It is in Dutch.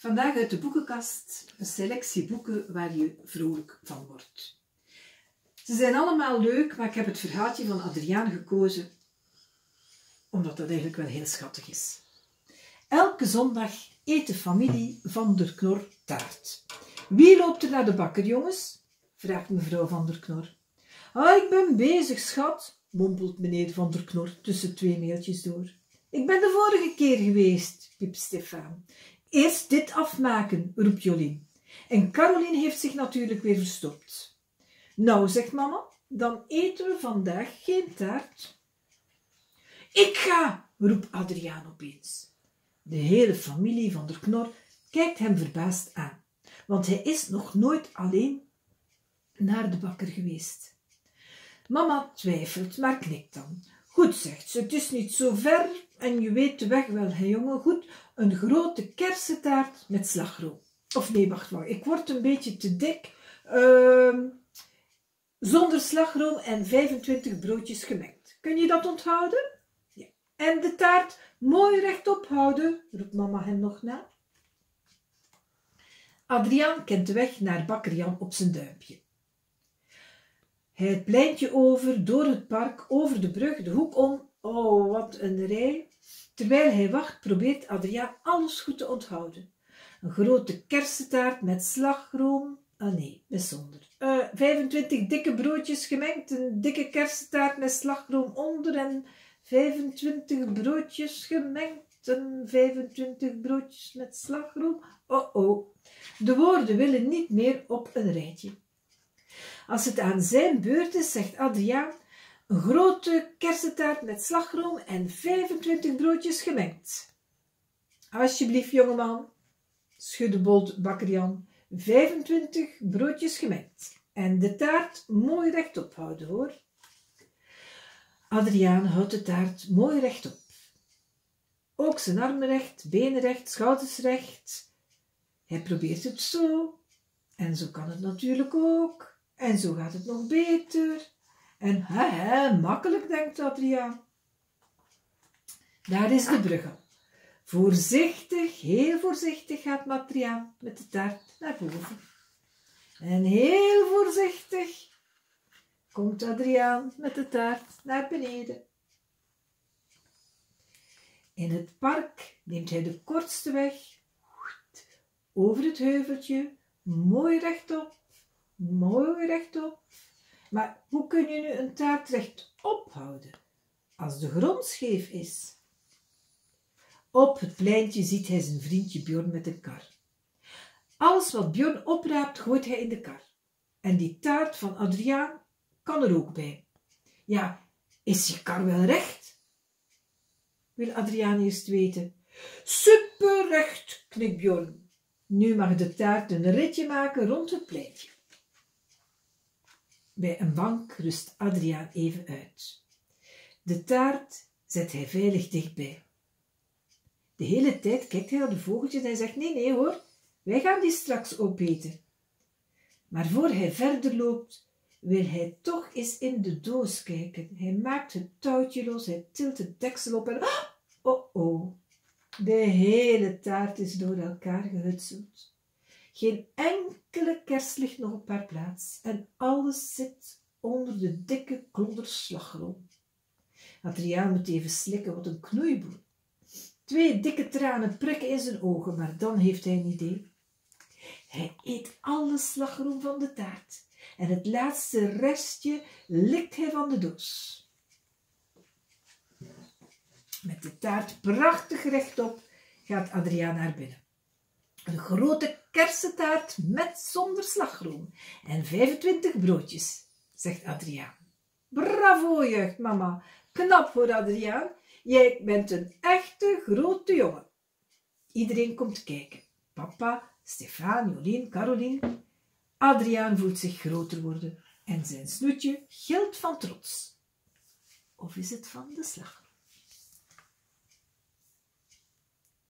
Vandaag uit de boekenkast een selectie boeken waar je vrolijk van wordt. Ze zijn allemaal leuk, maar ik heb het verhaaltje van Adriaan gekozen omdat dat eigenlijk wel heel schattig is. Elke zondag eet de familie van der Knor taart. Wie loopt er naar de bakker, jongens? vraagt mevrouw van der Knor. Ah, ik ben bezig, schat, mompelt meneer van der Knor tussen twee mailtjes door. Ik ben de vorige keer geweest, piept Stefan. Eerst dit afmaken, roept Jolien. En Caroline heeft zich natuurlijk weer verstopt. Nou, zegt mama, dan eten we vandaag geen taart. Ik ga, roept Adriaan opeens. De hele familie van der Knor kijkt hem verbaasd aan, want hij is nog nooit alleen naar de bakker geweest. Mama twijfelt, maar knikt dan. Goed, zegt ze, het is niet zo ver en je weet de weg wel, hè jongen. Goed, een grote kersentaart met slagroom. Of nee, wacht, wacht, ik word een beetje te dik. Uh, zonder slagroom en 25 broodjes gemengd. Kun je dat onthouden? Ja. En de taart mooi rechtop houden, roept mama hem nog na. Adriaan kent de weg naar bakker Jan op zijn duimpje. Hij het pleintje over, door het park, over de brug, de hoek om. Oh, wat een rij. Terwijl hij wacht, probeert Adriaan alles goed te onthouden. Een grote kersentaart met slagroom. Ah nee, met zonder. Uh, 25 dikke broodjes gemengd, een dikke kersentaart met slagroom onder en 25 broodjes gemengd en 25 broodjes met slagroom. Oh oh, de woorden willen niet meer op een rijtje. Als het aan zijn beurt is, zegt Adriaan, een grote kersentaart met slagroom en 25 broodjes gemengd. Alsjeblieft, jongeman, schudde bold bakker Jan, 25 broodjes gemengd. En de taart mooi rechtop houden, hoor. Adriaan houdt de taart mooi rechtop. Ook zijn armen recht, benen recht, schouders recht. Hij probeert het zo. En zo kan het natuurlijk ook. En zo gaat het nog beter. En hè, makkelijk, denkt Adriaan. Daar is de brug al. Voorzichtig, heel voorzichtig gaat Matriaan met de taart naar boven. En heel voorzichtig komt Adriaan met de taart naar beneden. In het park neemt hij de kortste weg over het heuveltje, mooi rechtop, mooi rechtop. Maar hoe kun je nu een taart rechtop houden als de grond scheef is? Op het pleintje ziet hij zijn vriendje Bjorn met een kar. Alles wat Bjorn opraapt, gooit hij in de kar. En die taart van Adriaan kan er ook bij. Ja, is je kar wel recht? Wil Adriaan eerst weten. Superrecht, knikt Bjorn. Nu mag de taart een ritje maken rond het pleintje. Bij een bank rust Adriaan even uit. De taart zet hij veilig dichtbij. De hele tijd kijkt hij naar de vogeltjes en zegt, nee, nee hoor, wij gaan die straks opeten. Maar voor hij verder loopt, wil hij toch eens in de doos kijken. Hij maakt het touwtje los, hij tilt het deksel op en... Oh, oh, de hele taart is door elkaar gehutseld. Geen enkele kers ligt nog op haar plaats en alles zit onder de dikke klodder slagroom. Adriaan moet even slikken, wat een knoeiboer. Twee dikke tranen prikken in zijn ogen, maar dan heeft hij een idee. Hij eet alle slagroom van de taart en het laatste restje likt hij van de doos. Met de taart prachtig rechtop gaat Adriaan naar binnen. Een grote kersentaart met zonder slagroom en 25 broodjes, zegt Adriaan. Bravo, jeugd, mama. Knap voor Adriaan. Jij bent een echte grote jongen. Iedereen komt kijken. Papa, Stefan, Jolien, Caroline. Adriaan voelt zich groter worden en zijn snoetje gilt van trots. Of is het van de slagroom?